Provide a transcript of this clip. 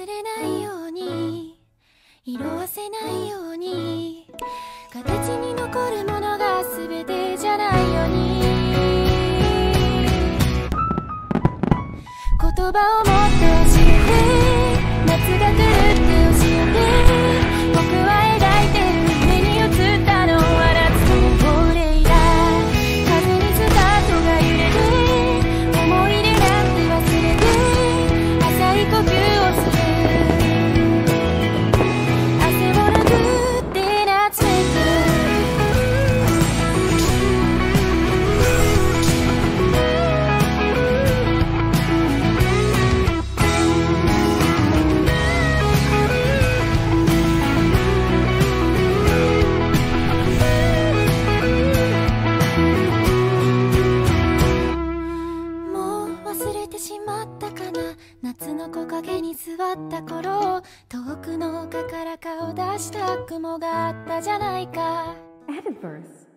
忘れないように色褪せないように形に残るものが全てじゃないように。言葉をもっと教えて忘れてしまったかな？夏の木陰に座った頃遠くの丘から顔出した雲があったじゃないか Adverse.